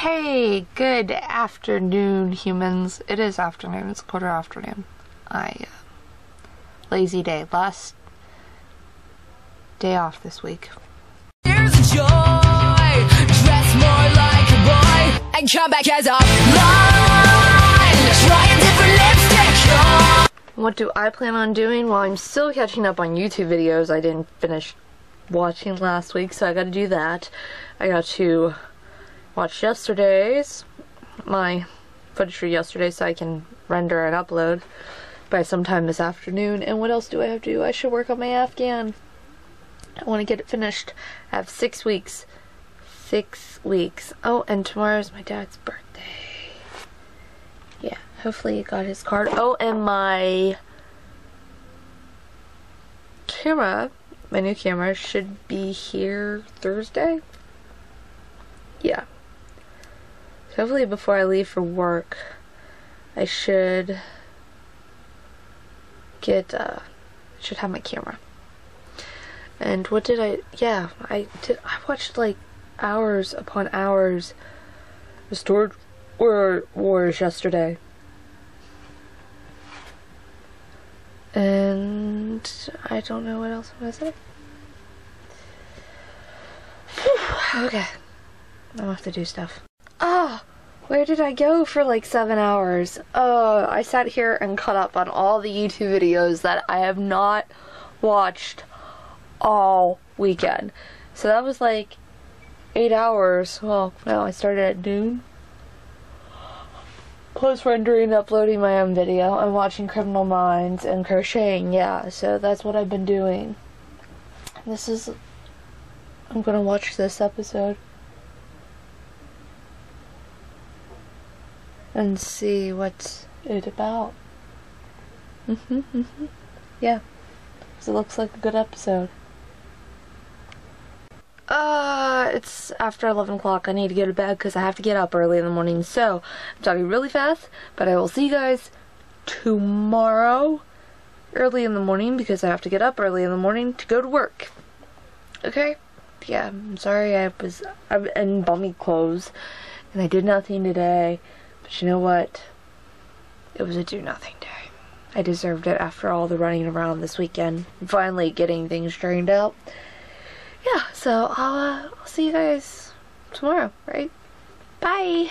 Hey, good afternoon, humans. It is afternoon. It's quarter afternoon. I uh, lazy day. Last day off this week. Here's a joy, dress more like a boy, and come back as a line. Try a different lipstick. What do I plan on doing? Well, I'm still catching up on YouTube videos. I didn't finish watching last week, so I got to do that. I got to watch yesterday's, my footage for yesterday, so I can render and upload by sometime this afternoon. And what else do I have to do? I should work on my Afghan. I want to get it finished. I have six weeks. Six weeks. Oh, and tomorrow's my dad's birthday. Yeah, hopefully he got his card. Oh, and my camera, my new camera, should be here Thursday. Yeah. Hopefully before I leave for work, I should get, uh, should have my camera. And what did I? Yeah, I did. I watched like hours upon hours of Star Wars yesterday, and I don't know what else I'm gonna say. Whew, okay, I'll have to do stuff. Where did I go for like seven hours? Oh, I sat here and caught up on all the YouTube videos that I have not watched all weekend. So that was like eight hours. Well, no, I started at noon. Plus rendering uploading my own video and watching Criminal Minds and crocheting, yeah. So that's what I've been doing. This is. I'm gonna watch this episode. And see what's it about. hmm, hmm. Yeah. So it looks like a good episode. Uh, it's after 11 o'clock. I need to go to bed because I have to get up early in the morning. So, I'm talking really fast, but I will see you guys tomorrow early in the morning because I have to get up early in the morning to go to work. Okay? Yeah, I'm sorry I was I'm in bummy clothes and I did nothing today. But you know what? It was a do nothing day. I deserved it after all the running around this weekend. Finally getting things straightened out yeah, so I'll, uh, I'll see you guys tomorrow, right? Bye!